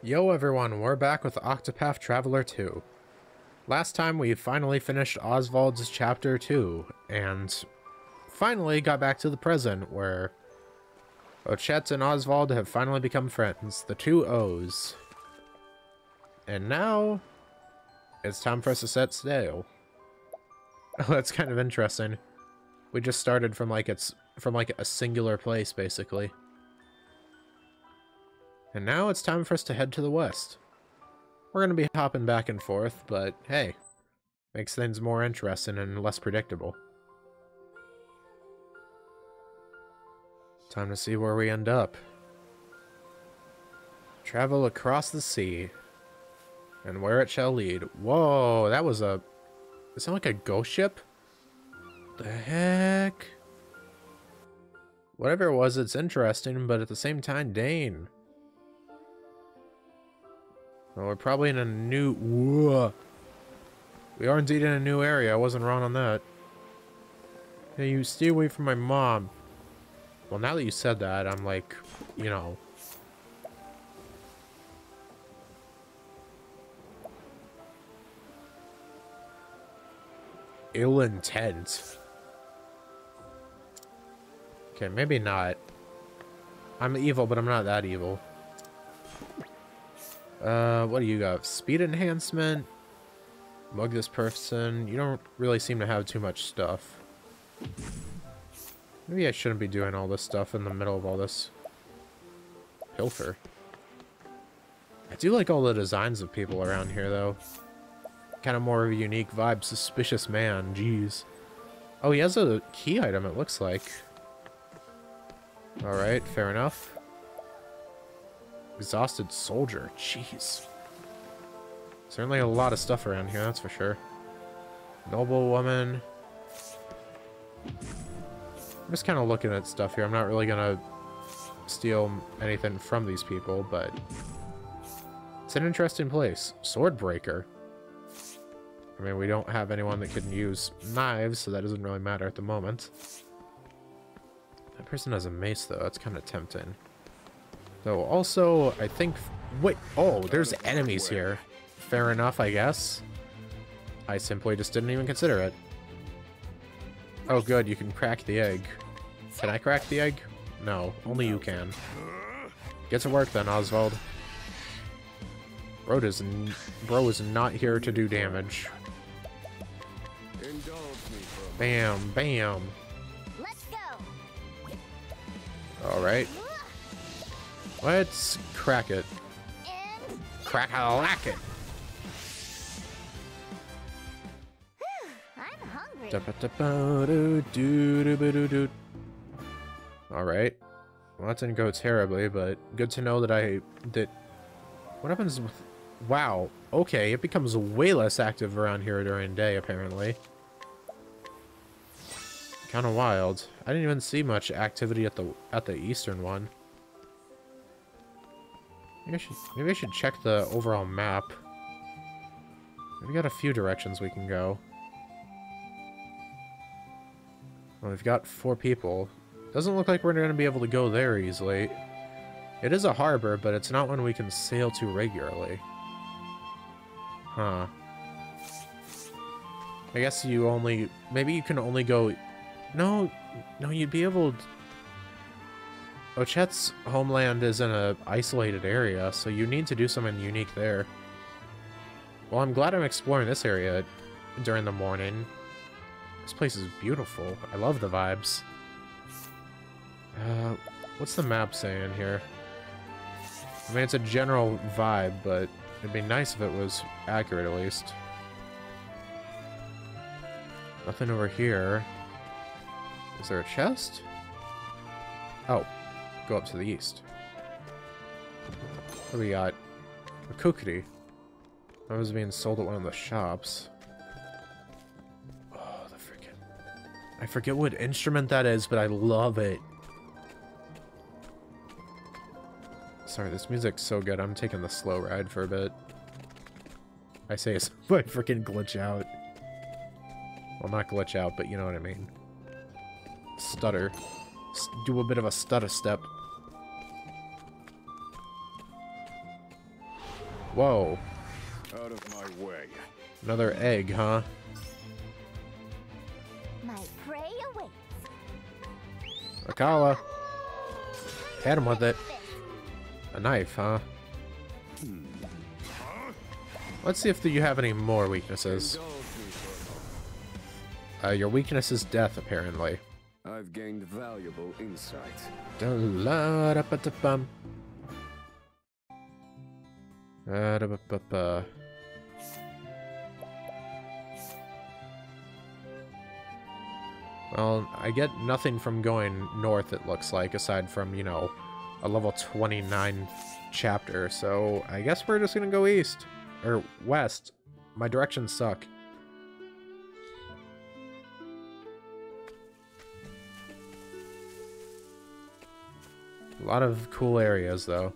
Yo everyone, we're back with Octopath Traveler 2. Last time we finally finished Oswald's chapter 2, and finally got back to the present, where Ochette and Oswald have finally become friends, the two O's. And now, it's time for us to set sail. That's kind of interesting. We just started from like it's from like a singular place, basically. And now it's time for us to head to the west. We're going to be hopping back and forth, but hey, makes things more interesting and less predictable. Time to see where we end up. Travel across the sea, and where it shall lead. Whoa, that was a... Is that like a ghost ship? The heck? Whatever it was, it's interesting, but at the same time, Dane. Well, we're probably in a new... Whoa. We are indeed in a new area. I wasn't wrong on that. Hey, you stay away from my mom. Well, now that you said that, I'm like, you know... Ill intent. Okay, maybe not. I'm evil, but I'm not that evil. Uh, what do you got? Speed enhancement? Mug this person. You don't really seem to have too much stuff. Maybe I shouldn't be doing all this stuff in the middle of all this pilfer. I do like all the designs of people around here, though. Kind of more of a unique vibe. Suspicious man. Jeez. Oh, he has a key item, it looks like. Alright, fair enough. Exhausted soldier. Jeez. Certainly a lot of stuff around here, that's for sure. Noble woman. I'm just kind of looking at stuff here. I'm not really going to steal anything from these people, but it's an interesting place. Swordbreaker. I mean, we don't have anyone that can use knives, so that doesn't really matter at the moment. That person has a mace, though. That's kind of tempting. Though also, I think... Wait, oh, there's enemies here. Fair enough, I guess. I simply just didn't even consider it. Oh good, you can crack the egg. Can I crack the egg? No, only you can. Get to work then, Oswald. Bro is, bro is not here to do damage. Bam, bam. Let's go. Alright. Let's crack it. Crack a lack it. Alright. Well, that didn't go terribly, but good to know that I... that. What happens with... Wow. Okay, it becomes way less active around here during day, apparently. Kind of wild. I didn't even see much activity at the at the eastern one. Maybe I should, maybe I should check the overall map. We got a few directions we can go. Well, we've got four people. Doesn't look like we're going to be able to go there easily. It is a harbor, but it's not one we can sail to regularly. Huh. I guess you only... Maybe you can only go... No, no, you'd be able... To... Ochette's homeland is in a isolated area, so you need to do something unique there. Well, I'm glad I'm exploring this area during the morning. This place is beautiful. I love the vibes. Uh, what's the map saying here? I mean, it's a general vibe, but it'd be nice if it was accurate at least. Nothing over here. Is there a chest? Oh, go up to the east. What we got? A kukri. That was being sold at one of the shops. Oh, the freaking... I forget what instrument that is, but I love it. Sorry, this music's so good. I'm taking the slow ride for a bit. I say it's I freaking glitch out. Well, not glitch out, but you know what I mean. Stutter. S do a bit of a stutter step. Whoa. Out of my way. Another egg, huh? My prey awaits. Akalā. Hit him with it. A knife, huh? Let's see if you have any more weaknesses. Indulge me for Uh, your weakness is death, apparently. I've gained valuable insight. Uh, Da-la-da-ba-da-bum. Da-da-ba-ba-ba. Well, I get nothing from going north, it looks like, aside from, you know, a level 29 chapter, so I guess we're just gonna go east. Or west. My directions suck. A lot of cool areas, though.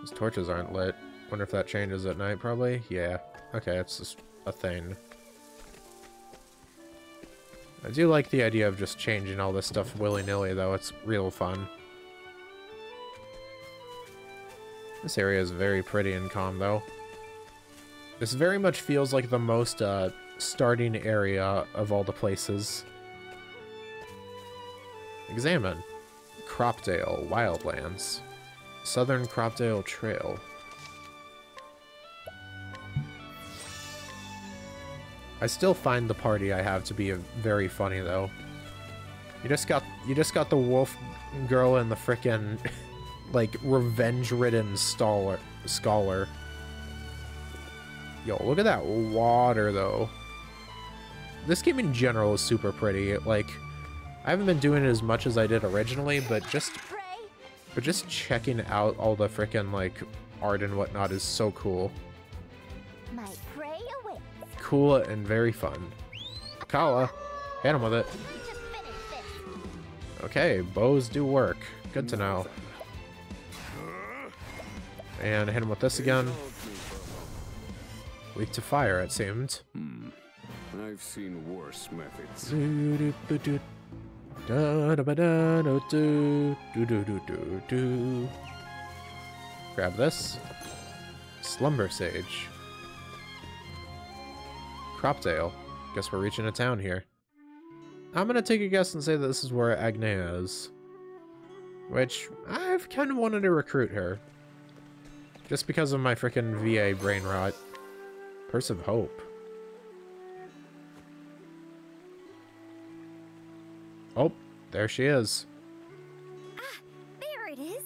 These torches aren't lit. Wonder if that changes at night, probably? Yeah. Okay, it's just a thing. I do like the idea of just changing all this stuff willy-nilly, though. It's real fun. This area is very pretty and calm, though. This very much feels like the most, uh, starting area of all the places. Examine. Cropdale Wildlands. Southern Cropdale Trail. I still find the party I have to be very funny though. You just got you just got the wolf girl and the frickin' like revenge-ridden scholar scholar. Yo, look at that water though. This game in general is super pretty. Like I haven't been doing it as much as I did originally, but just. But just checking out all the frickin' like art and whatnot is so cool. My prey awaits. Cool and very fun. Kala, hit him with it. Just finish this. Okay, bows do work. Good to know. And hit him with this again. Indulge me for a moment. Weak to fire, it seemed. Hmm. I've seen worse methods. Do-do-ba-do. Da-da-ba-da-do-do. Do-do-do-do-do. Grab this. Slumber Sage. Cropdale. Guess we're reaching a town here. I'm gonna take a guess and say that this is where Agnea is. Which, I've kind of wanted to recruit her. Just because of my freaking VA brain rot. Purse of Hope. There she is. Ah, There it is.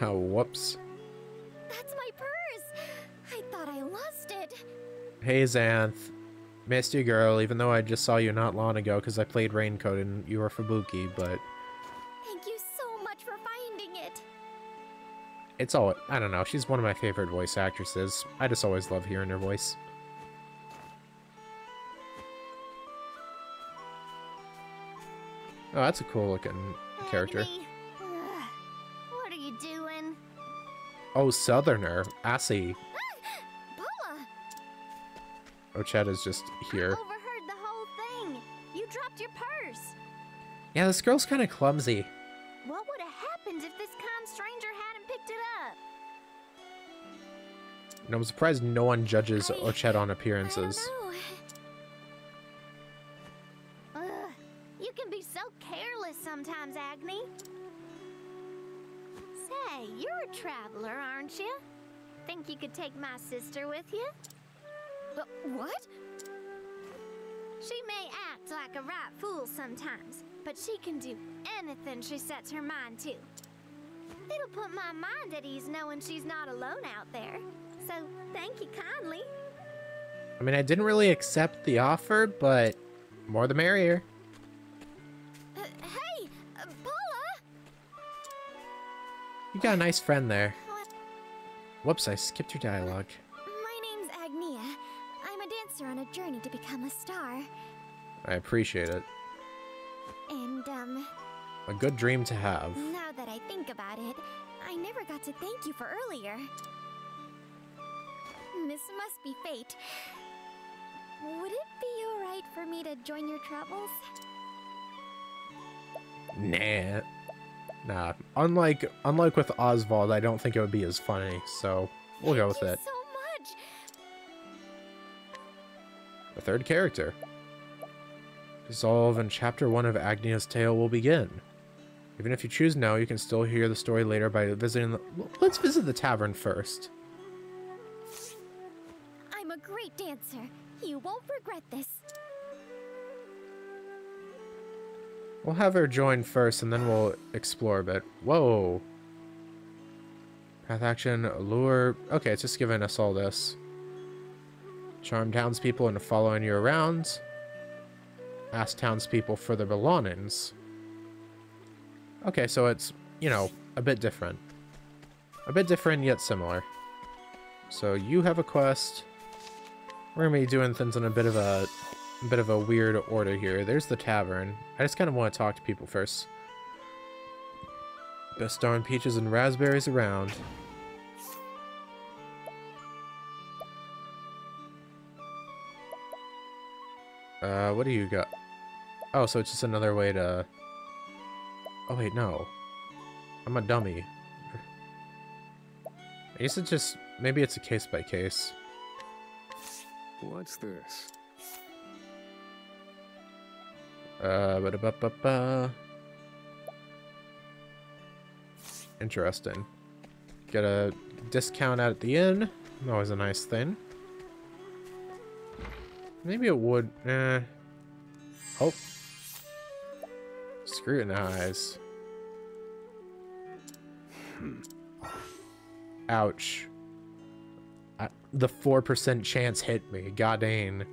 Oh, whoops. That's my purse. I thought I lost it. Hey, Xanth. Missed you, girl, even though I just saw you not long ago because I played Rain Code and you were Fubuki, but Thank you so much for finding it. it's all, I don't know, she's one of my favorite voice actresses. I just always love hearing her voice. Oh, that's a cool looking character. What are you doing? Oh, Southerner. Assy. Paula, oh, Ochette is just here. I overheard the whole thing. You dropped your purse. Yeah, this girl's kind of clumsy. What would have happened if this calm stranger hadn't picked it up? And I'm surprised no one judges I- Ochette on I appearances. Traveler, aren't you? Think you could take my sister with you? Uh, what? She may act like a right fool sometimes, but she can do anything she sets her mind to. It'll put my mind at ease knowing she's not alone out there. So, thank you kindly. I mean, I didn't really accept the offer, but more the merrier. Uh, hey, uh, Paula! You got a nice friend there. Whoops, I skipped your dialogue. My name's Agnea. I'm a dancer on a journey to become a star. I appreciate it. And, um, A good dream to have. now that I think about it, I never got to thank you for earlier. This must be fate. Would it be alright for me to join your travels? Nah. Nah. Unlike unlike with Oswald, I don't think it would be as funny, so We'll go with it. so. The third character. Dissolve and chapter one of Agnea's tale will begin. Even if you choose now, you can still hear the story later by visiting the... Let's visit the tavern first. I'm a great dancer. You won't regret this. We'll have her join first, and then we'll explore a bit. Whoa. Path action, allure. Okay, it's just giving us all this. Charm townspeople into following you around. Ask townspeople for their belongings. Okay, so it's, you know, a bit different. A bit different, yet similar. So you have a quest. We're gonna be doing things in a bit of a bit of a weird order here. There's the tavern. I just kind of want to talk to people first. Best darn peaches and raspberries around. Uh, what do you got? Oh, so it's just another way to... Oh, wait, no. I'm a dummy. I guess it's just... Maybe it's a case by case. What's this? Uh, ba ba ba ba. Interesting. Get a discount out at the inn. Always a nice thing. Maybe it would. Eh. Oh. Scrutinize. Ouch. I, the 4% chance hit me. God dang.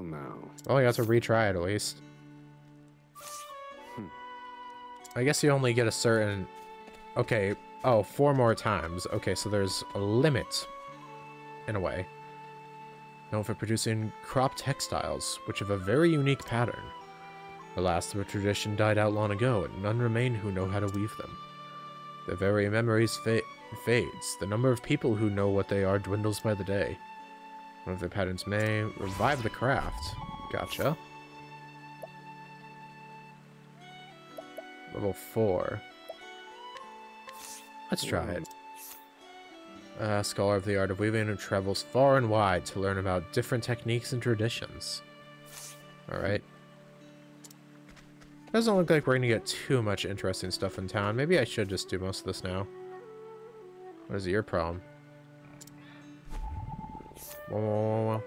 Well, now. Well, I got to retry it at least. Hmm. I guess you only get a certain... Okay. Oh, four more times. Okay, so there's a limit. In a way. Known for producing crop textiles, which have a very unique pattern. Alas, the tradition died out long ago, and none remain who know how to weave them. Their very memories fa fades. The number of people who know what they are dwindles by the day. One of their patterns may revive the craft. Gotcha. Level 4. Let's try it. A scholar of the art of weaving who travels far and wide to learn about different techniques and traditions. Alright. Doesn't look like we're gonna get too much interesting stuff in town. Maybe I should just do most of this now. What is your problem? Whoa, whoa.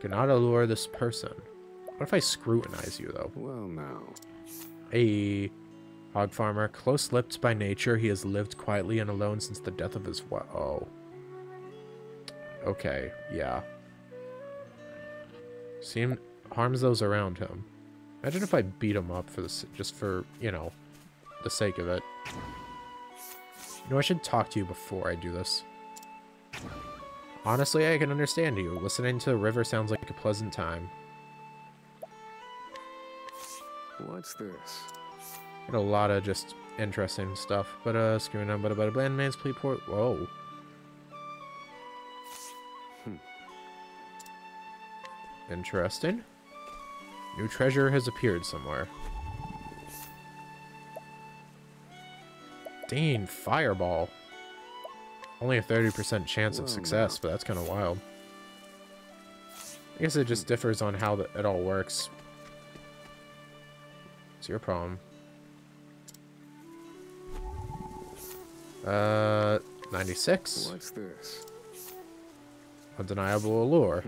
Cannot allure this person. What if I scrutinize you, though? Well, now. A hog farmer, close-lipped by nature, he has lived quietly and alone since the death of his wife. Oh. Okay, yeah. Seem harms those around him. Imagine if I beat him up for this, just for you know, the sake of it. You know, I should talk to you before I do this. Honestly, I can understand you. Listening to the river sounds like a pleasant time. What's this? Got a lot of just interesting stuff. But uh screwing on but about a bland man's plea port whoa. Hmm. Interesting. New treasure has appeared somewhere. Dang, fireball. Only a 30% chance of success, but that's kind of wild. I guess it just differs on how the, it all works. It's your problem. Uh, 96. What's this? Undeniable allure.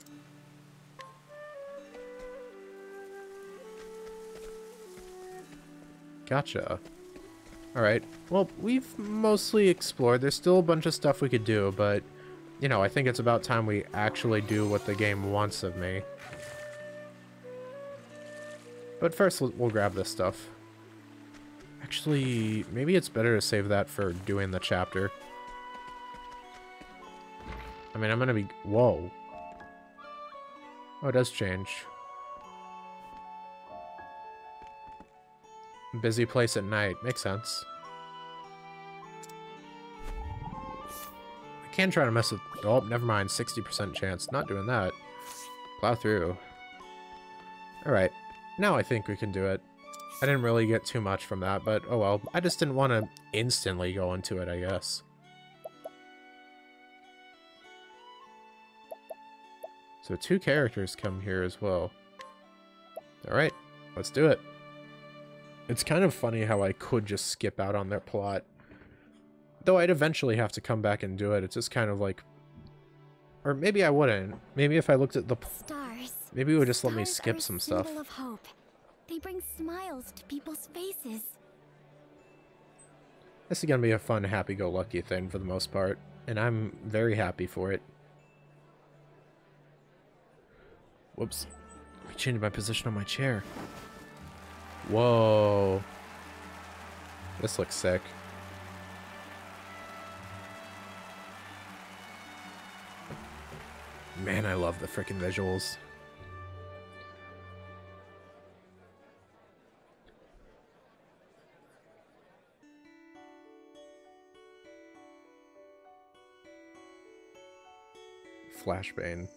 Gotcha. Alright. Well, we've mostly explored. There's still a bunch of stuff we could do, but, you know, I think it's about time we actually do what the game wants of me. But first, we'll, grab this stuff. Actually, maybe it's better to save that for doing the chapter. I mean, I'm gonna be... Whoa. Oh, it does change. Busy place at night. Makes sense. I can try to mess with... Oh, never mind. 60% chance. Not doing that. Plow through. Alright. Now I think we can do it. I didn't really get too much from that, but oh well. I just didn't want to instantly go into it, I guess. So two characters come here as well. Alright, let's do it. It's kind of funny how I could just skip out on their plot. Though I'd eventually have to come back and do it. It's just kind of like... Or maybe I wouldn't. Maybe if I looked at the... Stars. Maybe it would just let me Stars skip some stuff. of hope. They bring smiles to people's faces. This is gonna be a fun, happy-go-lucky thing for the most part. And I'm very happy for it. Whoops. I changed my position on my chair. Whoa. This looks sick. Man, I love the freaking visuals. Flashbane.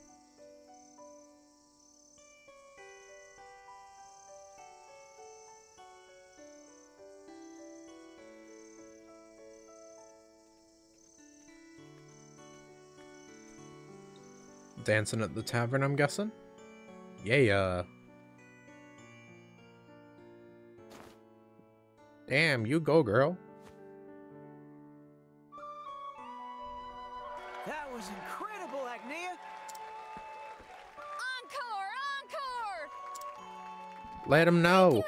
Dancing at the tavern, I'm guessing? Yeah. Uh. Damn, you go, girl. That was incredible, Agnea! Encore! Encore! Let him know.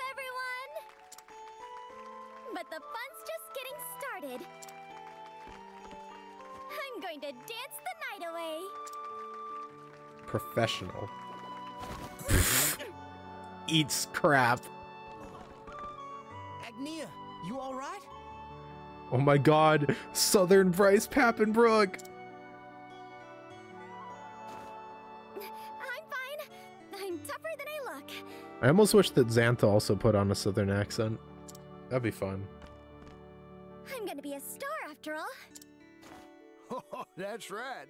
Professional. Eats crap. Agnea, you alright? Oh my god. Southern Bryce Papenbrook. I'm fine. I'm tougher than I look. I almost wish that Xanthe also put on a southern accent. That'd be fun. I'm gonna be a star after all. Oh, that's right.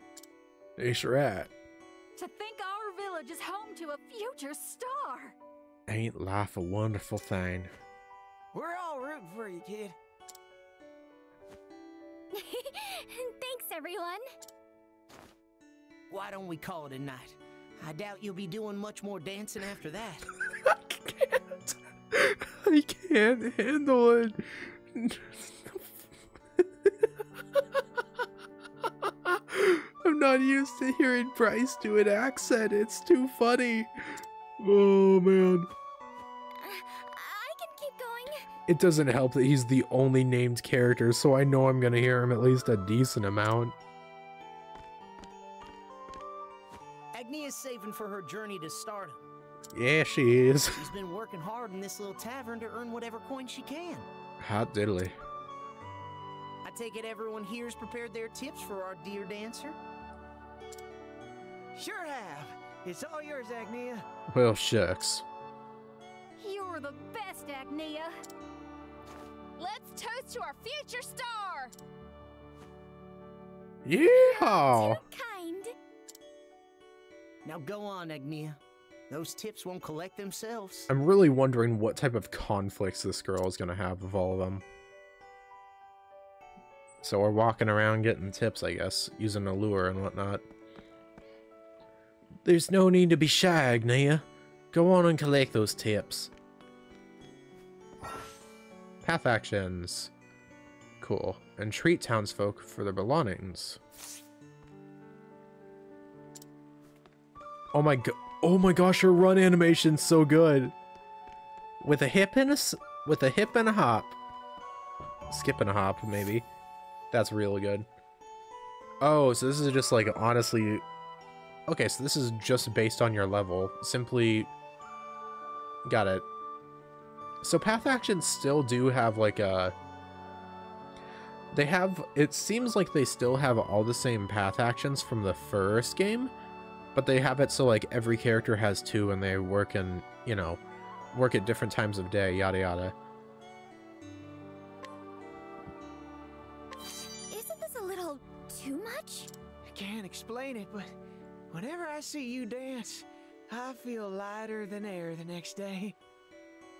Hey, Sherrat. To think our village is home to a future star. Ain't life a wonderful thing? We're all rooting for you, kid. Thanks, everyone. Why don't we call it a night? I doubt you'll be doing much more dancing after that. I can't. I can't handle it. I'm not used to hearing Bryce do an accent. It's too funny. Oh man. I can keep going. It doesn't help that he's the only named character, so I know I'm gonna hear him at least a decent amount. Agni is saving for her journey to stardom. Yeah, she is. She's been working hard in this little tavern to earn whatever coin she can. Hot diddly. I take it everyone here's prepared their tips for our dear dancer? Sure have. It's all yours, Agnea. Well, shucks. You're the best, Agnea. Let's toast to our future star. Yeah. Too kind. Now go on, Agnea. Those tips won't collect themselves. I'm really wondering what type of conflicts this girl is gonna have with all of them. So we're walking around getting tips, I guess, using a lure and whatnot. There's no need to be shy, Agnea. Go on and collect those tips. Path actions. Cool. And treat townsfolk for their belongings. Oh my god. Oh my gosh, her run animation's so good. With a hip and a with a hip and a hop. Skip and a hop, maybe. That's really good. Oh, so this is just like honestly Okay, so this is just based on your level. Simply got it. So path actions still do have like a they have it seems like they still have all the same path actions from the first game, but they have it so like every character has two and they work in, you know, work at different times of day, yada yada. Isn't this a little too much? I can't explain it, but whenever I see you dance, I feel lighter than air the next day.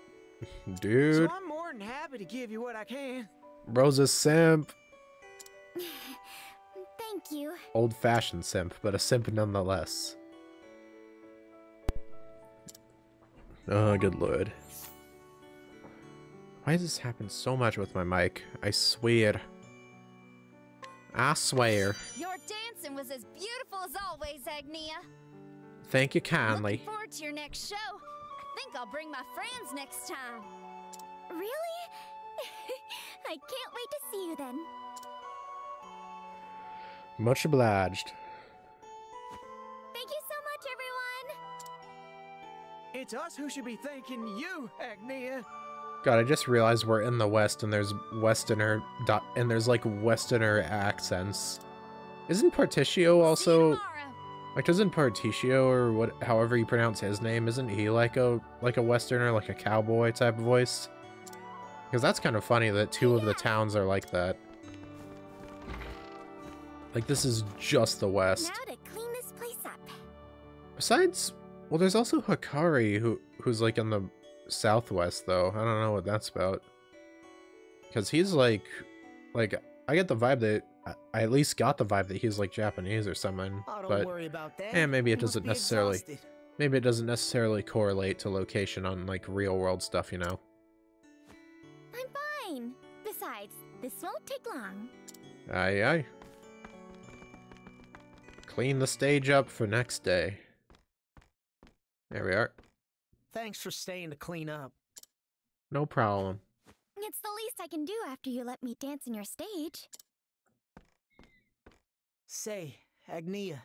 Dude, So I'm more than happy to give you what I can. Rosa simp. Thank you. Old-fashioned simp, but a simp nonetheless. Oh, good lord. Why does this happen so much with my mic? I swear. I swear. Your dancing was as beautiful as always, Agnea. Thank you kindly. Looking forward to your next show. I think I'll bring my friends next time. Really? I can't wait to see you then. Much obliged. Thank you so much, everyone. It's us who should be thanking you, Agnea. God, I just realized we're in the West and there's Westerner dot and there's like Westerner accents. Isn't Partitio also like doesn't Partitio or what however you pronounce his name, isn't he like a like a Westerner, like a cowboy type of voice? Because that's kind of funny that two of the towns are like that. Like this is just the West. Now to clean this place up. Besides, well, there's also Hikari who who's like in the southwest though. I don't know what that's about. Because he's like, like I get the vibe that I, I at least got the vibe that he's like Japanese or something. Oh, but and eh, maybe it doesn't necessarily- exhausted. maybe it doesn't necessarily correlate to location on like real world stuff, you know. I'm fine. Besides, this won't take long. Aye aye. Clean the stage up for next day. There we are. Thanks for staying to clean up. No problem. It's the least I can do after you let me dance in your stage. Say, Agnea,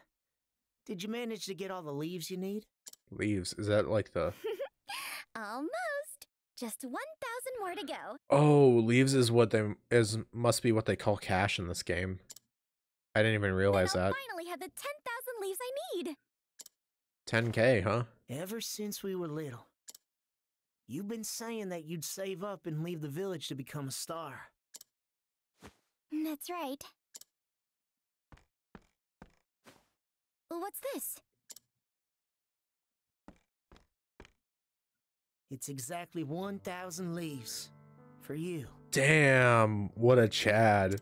did you manage to get all the leaves you need? Leaves. Is that like the Almost. Just 1,000 more to go. Oh, leaves is what they is must be what they call cash in this game. I didn't even Then realize I'll that. finally have the 10,000 leaves I need. 10k, huh? Ever since we were little. You've been saying that you'd save up and leave the village to become a star. That's right. What's this? It's exactly 1,000 leaves. For you. Damn, what a Chad.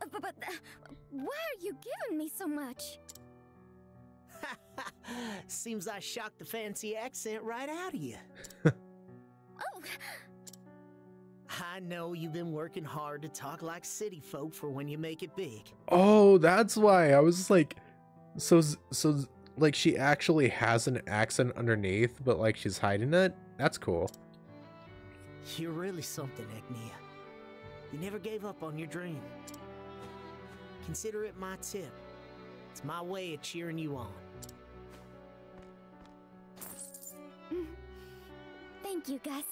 Uh, But, but uh, why are you giving me so much? Seems I shocked the fancy accent right out of you. Oh, I know you've been working hard to talk like city folk for when you make it big. Oh, that's why I was like, so so like she actually has an accent underneath, but like she's hiding it. That's cool. You're really something, Agnea. You never gave up on your dream. Consider it my tip. It's my way of cheering you on. Thank you, Gus.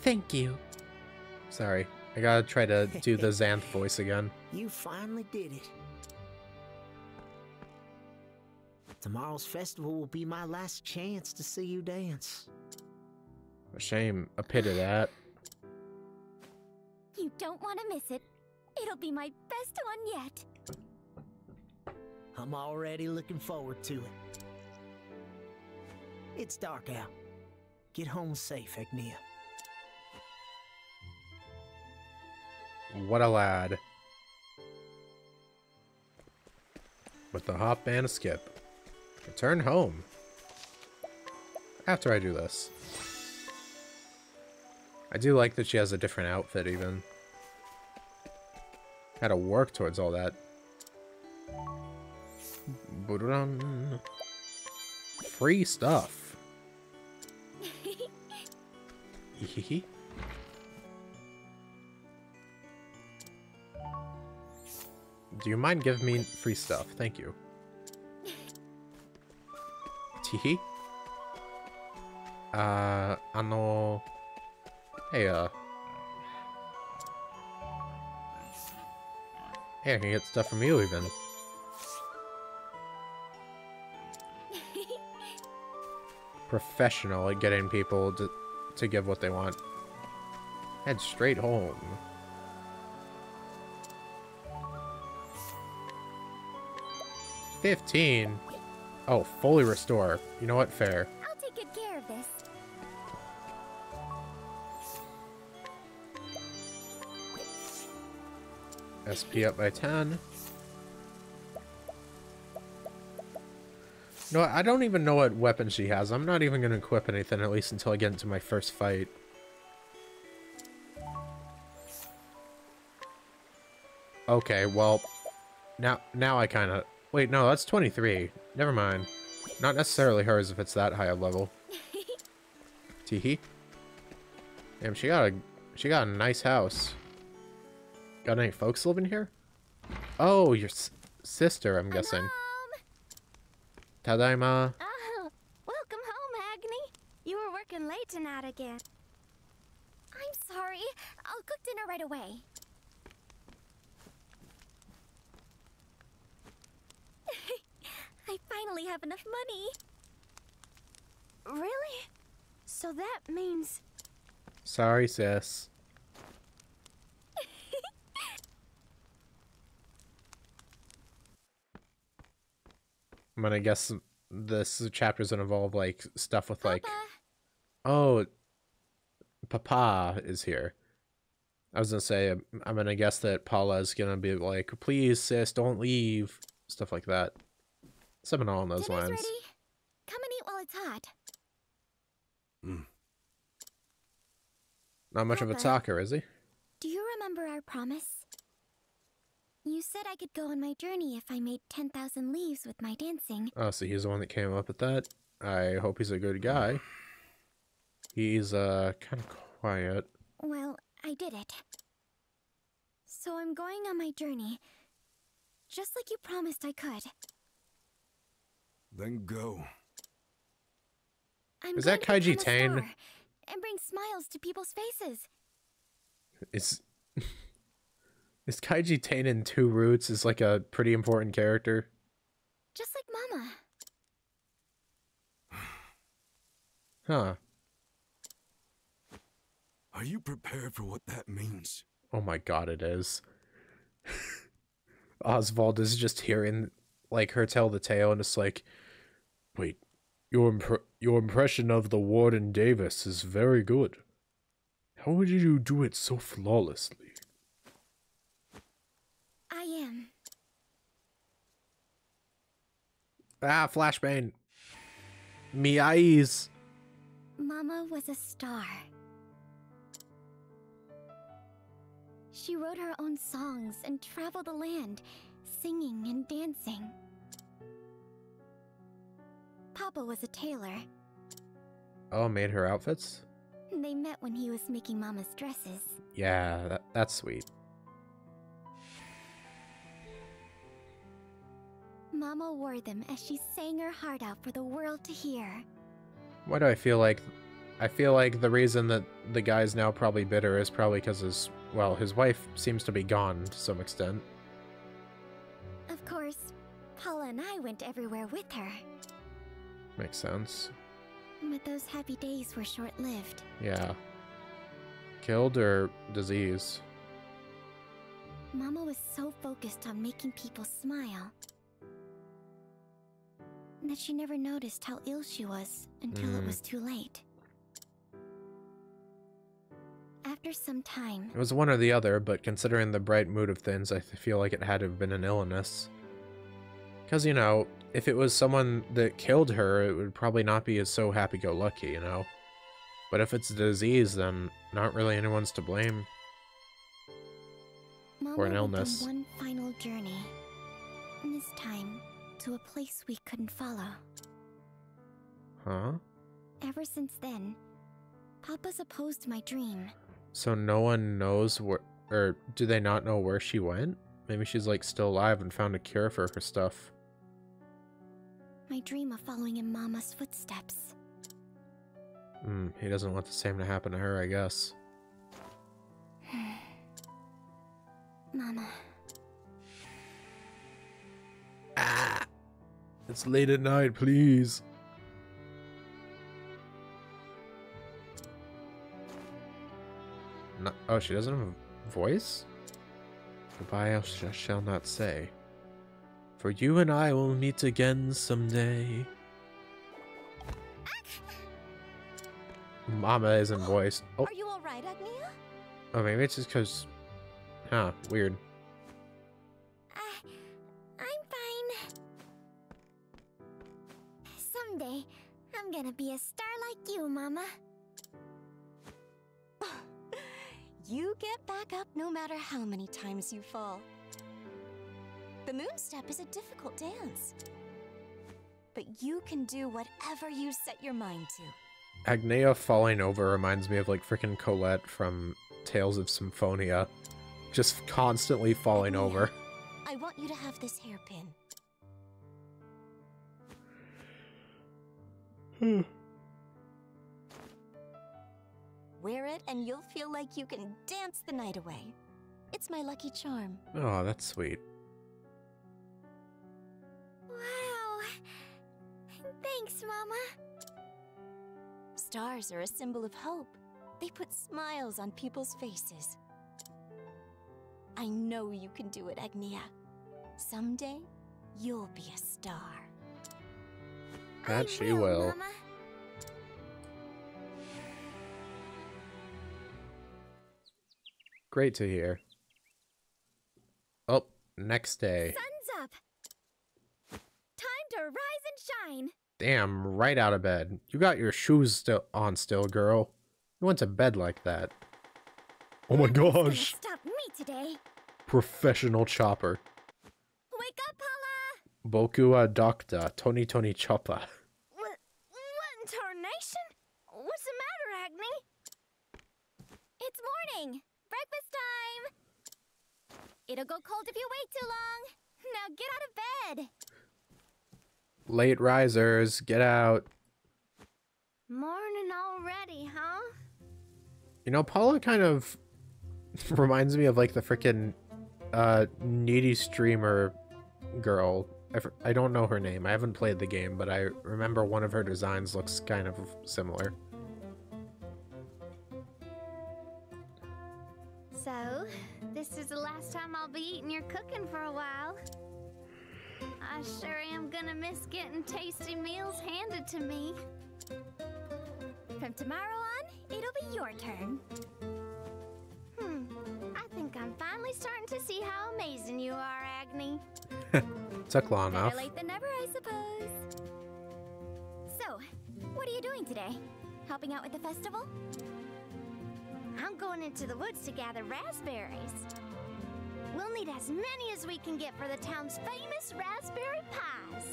Thank you. Sorry, I gotta try to do the Xanth voice again. You finally did it. Tomorrow's festival will be my last chance to see you dance. A shame, a pity that. You don't want to miss it. It'll be my best one yet. I'm already looking forward to it. It's dark out. Get home safe, Agnea. What a lad. With the hop and a skip. Return home. After I do this. I do like that she has a different outfit even. Had to work towards all that. Ba-dum. Free stuff. Do you mind giving me free stuff? Thank you. Teehee? Uh, あの Hey, uh. Hey, I can get stuff from you even. Professional at getting people to, to give what they want. Head straight home. Fifteen. Oh, fully restore. You know what? Fair. I'll take good care of this. SP up by 10. No, I don't even know what weapon she has. I'm not even going to equip anything, at least until I get into my first fight. Okay, well, now now I kind of... Wait, no, that's 23. Never mind. Not necessarily hers if it's that high a level. Teehee. Damn, she got a she got a nice house. Got any folks living here? Oh, your s sister, I'm guessing. Tadaima. Oh, welcome home, Agni. You were working late tonight again. I'm sorry. I'll cook dinner right away. I finally have enough money. Really? So that means Sorry, sis. I'm gonna guess this chapter's gonna involve like stuff with like Papa. oh Papa is here. I was gonna say I'm- I'm gonna guess that Paula is gonna be like, please sis, don't leave. Stuff like that. Something along those Dinner's lines. ready. Come and eat while it's hot. Mm. Not much of a talker, is he? Do you remember our promise? You said I could go on my journey if I made 10,000 leaves with my dancing. Oh, so he's the one that came up with that. I hope he's a good guy. He's uh kind of quiet. Well, I did it. So I'm going on my journey. Just like you promised I could. Then go. I'm Is that to Kaiji Tang? And bring smiles to people's faces. Is is Kaiji Tang in Two Roots is like a pretty important character? Just like Mama. Huh. Are you prepared for what that means? Oh my god, it is. Oswald is just hearing like her tell the tale and it's like, wait, your impr- your impression of the Warden Davis is very good. How did you do it so flawlessly? I am. Ah, flashbang. Me eyes. Mama was a star. She wrote her own songs and traveled the land, singing and dancing. Papa was a tailor. Oh, made her outfits? They met when he was making Mama's dresses. Yeah, that, that's sweet. Mama wore them as she sang her heart out for the world to hear. Why do I feel like I feel like the reason that the guy's now probably bitter is probably because his well, his wife seems to be gone to some extent. Of course, Paula and I went everywhere with her. Makes sense. But those happy days were short lived. Yeah. Killed or disease? Mama was so focused on making people smile that she never noticed how ill she was until it Mm. was too late. After some time, It was one or the other, but considering the bright mood of things, I feel like it had to have been an illness. Because, you know, if it was someone that killed her, it would probably not be as so happy-go-lucky, you know? But if it's a disease, then not really anyone's to blame. Mama Or an illness. We couldn't follow. Huh? Ever since then, Papa's opposed my dream. So no one knows where, or do they not know where she went? Maybe she's like still alive and found a cure for her stuff. My dream of following in Mama's footsteps. Hmm, he doesn't want the same to happen to her, I guess. Mama, Ah! It's late at night, please. No, oh, she doesn't have a voice? Goodbye, I sh- shall not say. For you and I will meet again someday. Mama isn't voiced. Oh, Are you alright, Agnea? oh maybe it's just because... Huh, weird. Uh, I'm Someday, I'm gonna be a star like you, Mama. You get back up no matter how many times you fall. The moon step is a difficult dance. But you can do whatever you set your mind to. Agnea falling over reminds me of like freaking Colette from Tales of Symphonia. Just constantly falling Agnea, over. I want you to have this hairpin. Hmm. Wear it and you'll feel like you can dance the night away. It's my lucky charm. Oh, that's sweet. Wow. Thanks, Mama. Stars are a symbol of hope. They put smiles on people's faces. I know you can do it, Agnea. Someday, you'll be a star. That I she will. Mama. Great to hear. Oh, next day. Sun's up. Time to rise and shine. Damn, right out of bed. You got your shoes still on still, girl. You went to bed like that. Oh my gosh. Stop me today. Professional chopper. Paula. Bokua Docta, Tony Tony Chopper. What, what in tarnation? What's the matter, Agni? It's morning. Breakfast time. It'll go cold if you wait too long. Now get out of bed. Late risers, get out. Morning already, huh? You know, Paula kind of reminds me of like the freaking uh, needy streamer girl. I, don't know her name. I haven't played the game, but I remember one of her designs looks kind of similar. So, this is the last time I'll be eating your cooking for a while. I sure am gonna miss getting tasty meals handed to me. From tomorrow on, it'll be your turn. Hmm, I think I'm finally starting to see how amazing you are, Agni. Took long enough. Late than never, I suppose. So, what are you doing today? Helping out with the festival? I'm going into the woods to gather raspberries. We'll need as many as we can get for the town's famous raspberry pies.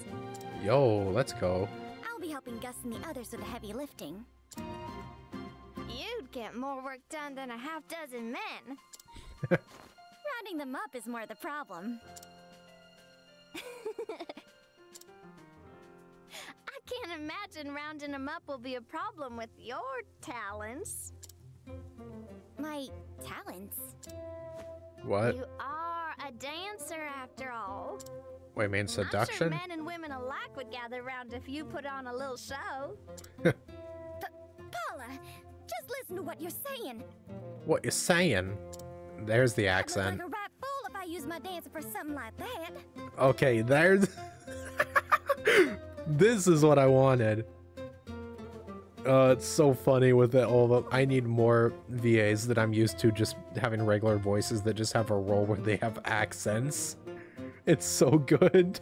Yo, let's go. I'll be helping Gus and the others with the heavy lifting. You'd get more work done than a half dozen men. Rounding them up is more the problem. I can't imagine rounding them up will be a problem with your talents. My talents? What? You are a dancer after all. Wait, main I'm seduction? sure men and women alike would gather round if you put on a little show. P- Paula, just listen to what you're saying. What you're saying? There's the accent. like a right fool if I used my dancer for something like that. Okay, there's. this is what I wanted. Uh, it's so funny with it all. The, I need more VAs that I'm used to just having regular voices that just have a role where they have accents. It's so good.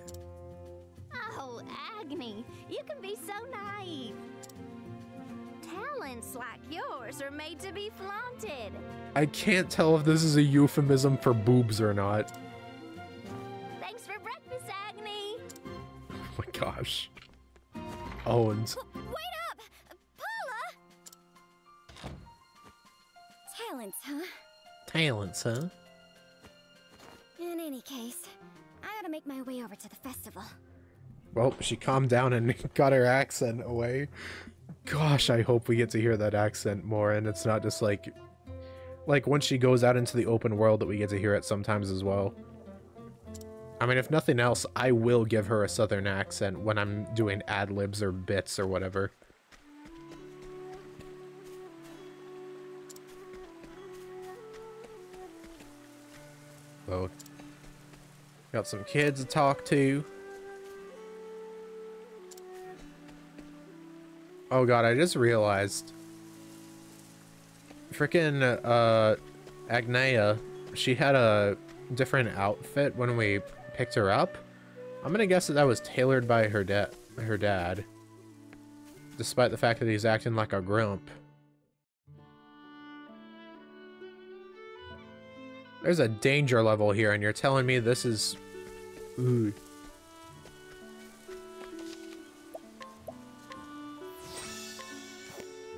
Made to be flaunted. I can't tell if this is a euphemism for boobs or not. Thanks for breakfast, Agni. Oh my gosh. Owens. W- wait up! Paula! Talents, huh? Talents, huh? In any case, I gotta make my way over to the festival. Well, she calmed down and got her accent away. Gosh, I hope we get to hear that accent more and it's not just like like when she goes out into the open world that we get to hear it sometimes as well. I mean, if nothing else, I will give her a southern accent when I'm doing ad libs or bits or whatever. Oh. Got some kids to talk to. Oh god, I just realized. Freaking uh Agnea, she had a different outfit when we picked her up. I'm gonna guess that that was tailored by her dad her dad. Despite the fact that he's acting like a grump. There's a danger level here, and you're telling me this is... Ooh.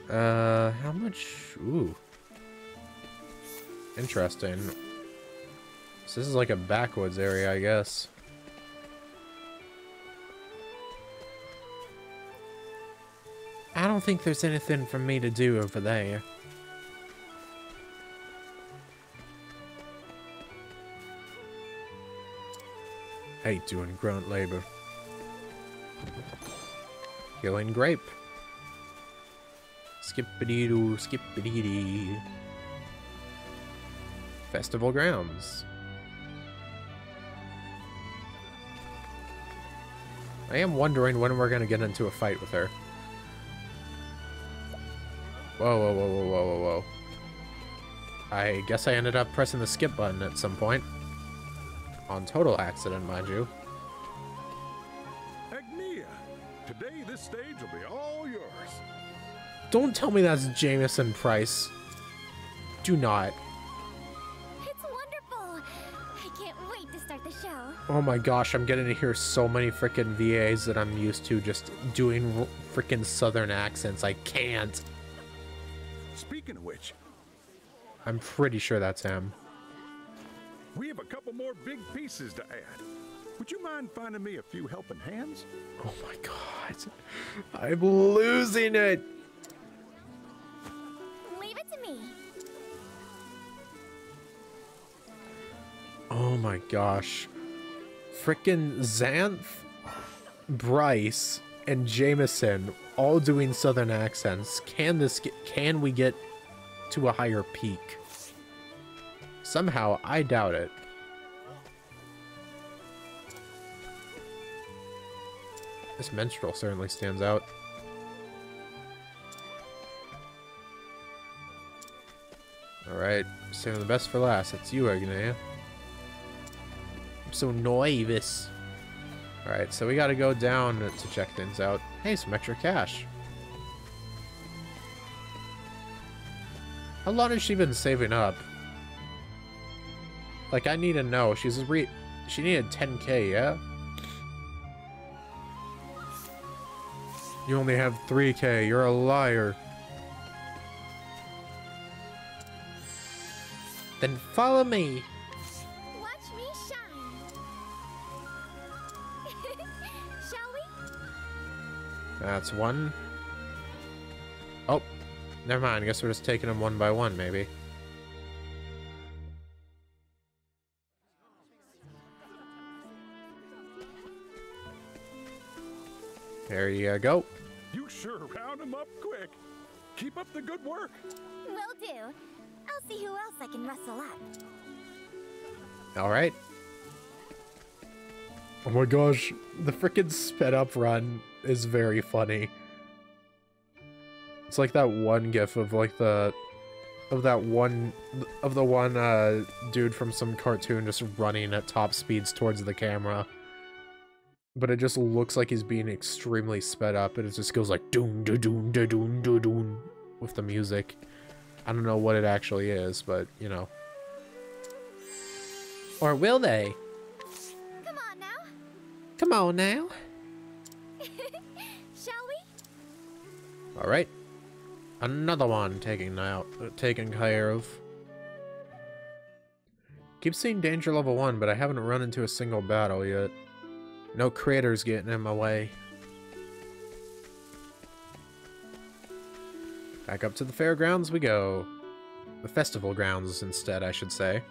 Uh, how much? Ooh. Interesting. So this is like a backwoods area, I guess. I don't think there's anything for me to do over there. Hate doing grunt labor. Killing grape. Skippity doo, skippity dee. Festival grounds. I am wondering when we're gonna get into a fight with her. Whoa, whoa, whoa, whoa, whoa, whoa, whoa. I guess I ended up pressing the skip button at some point. On total accident, mind you. Don't tell me that's Jamieson Price. Do not. It's wonderful. I can't wait to start the show. Oh my gosh, I'm getting to hear so many freaking VAs that I'm used to just doing freaking southern accents. I can't. Speaking of which, I'm pretty sure that's him. we have a couple more big pieces to add. Would you mind finding me a few helping hands? Oh my god. I'm losing it. Oh my gosh. Frickin' Xanthe, Bryce, and Jamieson all doing southern accents. Can this get, can we get to a higher peak? Somehow, I doubt it. This minstrel certainly stands out. Alright, saving the best for last. That's you, Agnea. So nervous. Alright, so we gotta go down to check things out. Hey, some extra cash. How long has she been saving up? Like, I need to know. She's re- She needed 10k, yeah? You only have 3k. You're a liar. Then follow me. That's one. Oh, never mind. I guess we're just taking them one by one, maybe. There you go. You sure round 'em up quick. Keep up the good work. Will do. I'll see who else I can rustle up. All right. Oh my gosh, the freaking sped up run is very funny. It's like that one gif of like the of that one of the one uh dude from some cartoon just running at top speeds towards the camera. But it just looks like he's being extremely sped up and it just goes like doom da doom da doom da doom with the music. I don't know what it actually is, but you know. Or will they? Come on now. Come on now. All right. Another one taken out, taken care of. Keep seeing danger level one, but I haven't run into a single battle yet. No critters getting in my way. Back up to the fairgrounds we go. The festival grounds, instead, I should say.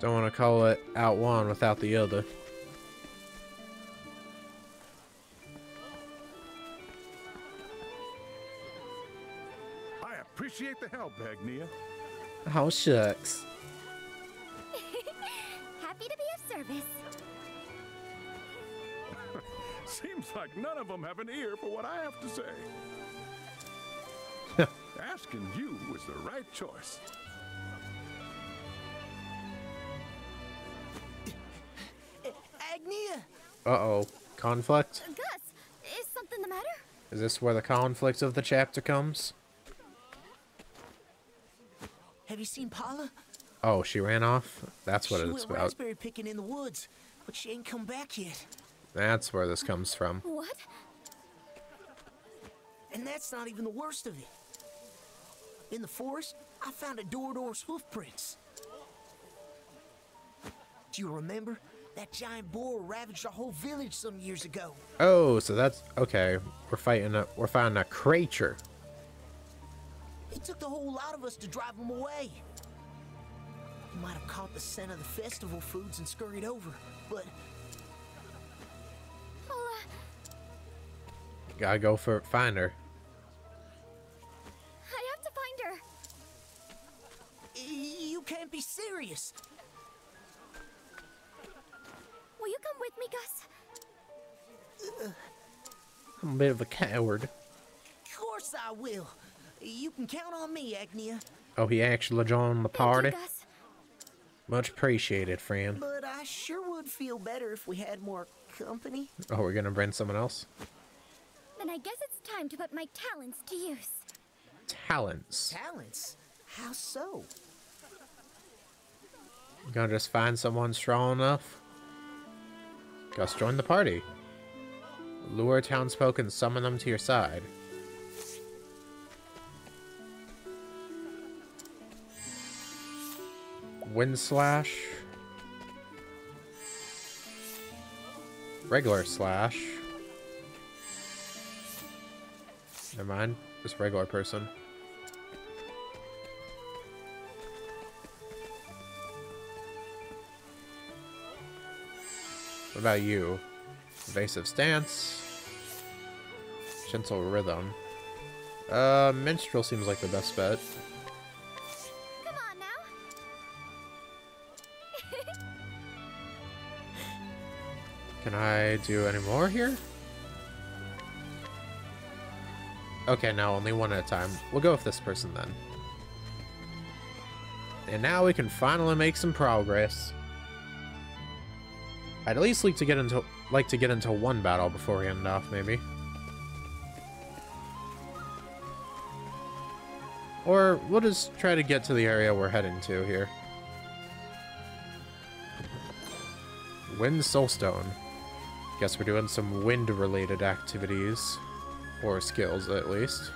Don't want to call it out one without the other. Appreciate the help, Agnea. Oh, shucks. Happy to be of service. Seems like none of them have an ear for what I have to say. Asking you was the right choice. Agnea! Uh-oh. Conflict? Gus, is something the matter? Is this where the conflict of the chapter comes? Have you seen Paula? Oh, she ran off? That's what she it's went about. raspberry picking in the woods, but she ain't come back yet. That's where this comes from. What? And that's not even the worst of it. In the forest, I found a Dorador's hoof prints. Do you remember? That giant boar ravaged a whole village some years ago. Oh, so that's okay. We're fighting a we're fighting a creature. It took the whole lot of us to drive him away. He might have caught the scent of the festival foods and scurried over, but Paula, uh, Gotta go for find her. I have to find her. you can't be serious. Will you come with me, Gus? Uh, uh. I'm a bit of a coward. Of course I will. You can count on me, Agnea. Oh, he actually joined the party. Much appreciated, friend. But I sure would feel better if we had more company. Oh, we're gonna bring someone else. Then I guess it's time to put my talents to use. Talents. Talents? How so? You Gonna just find someone strong enough. Gus, join the party. Lure townsfolk and summon them to your side. Wind slash. Regular slash. Never mind. Just regular person. What about you? Evasive stance. Gentle rhythm. Uh, minstrel seems like the best bet. Can I do any more here? Okay, no, only one at a time. We'll go with this person then. And now we can finally make some progress. I'd at least like to get into like to get into one battle before we end off, maybe. Or we'll just try to get to the area we're heading to here. Wind Soulstone. Guess we're doing some wind-related activities. Or skills, at least.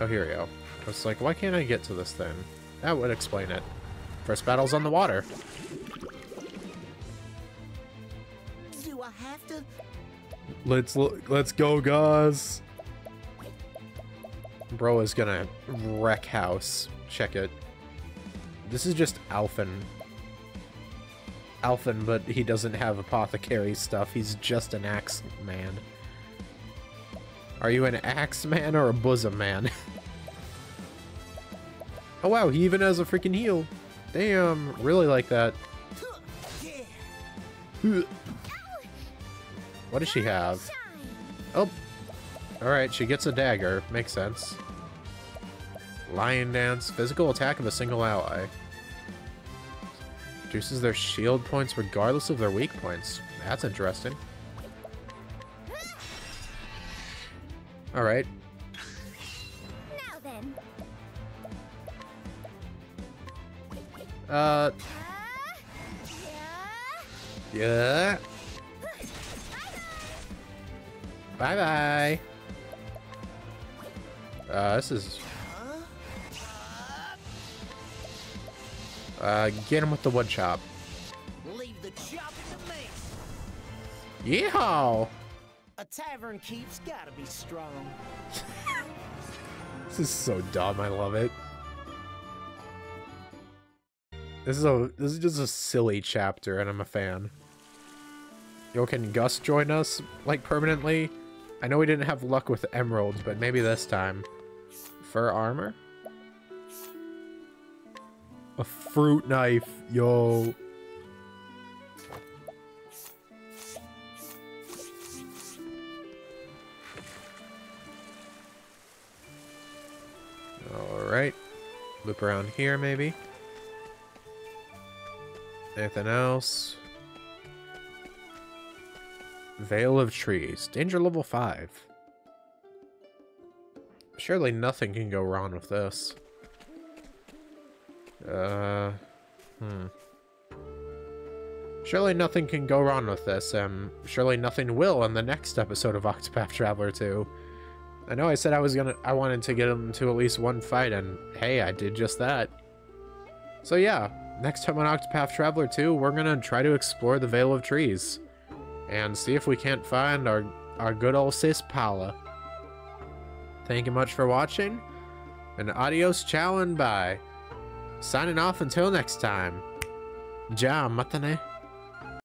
Oh, here we go. I was like, why can't I get to this thing? That would explain it. First battle's on the water. Do I have to? Let's look, let's go, guys. Bro is gonna wreck house. Check it. This is just Alphen. Alphen, but he doesn't have apothecary stuff. He's just an axe man. Are you an axe man or a bosom man? oh wow, he even has a freaking heal. Damn, really like that. What does she have? Oh. Alright, she gets a dagger. Makes sense. Lion Dance. Physical attack of a single ally. Reduces their shield points regardless of their weak points. That's interesting. Alright. Now then. Uh, Ah, yeah. yeah. Bye-bye. Uh, this is... Uh, get him with the wood chop. Leave the me. Yeehaw! A tavern keep's gotta be strong. This is so dumb. I love it. This is a this is just a silly chapter, and I'm a fan. Yo, can Gus join us like permanently? I know we didn't have luck with emeralds, but maybe this time. Fur armor. A fruit knife, yo. Alright. Loop around here, maybe. Anything else? Vale of Trees. Danger level 5. Surely nothing can go wrong with this. Uh, hmm. Surely nothing can go wrong with this, and surely nothing will in the next episode of Octopath Traveler 2. I know I said I was gonna- I wanted to get him to at least one fight, and hey, I did just that. So yeah, next time on Octopath Traveler 2, we're gonna try to explore the Vale of Trees. And see if we can't find our, our good old sis Paula. Thank you much for watching, and adios, ciao, and bye. Signing off until next time. Ja, matane.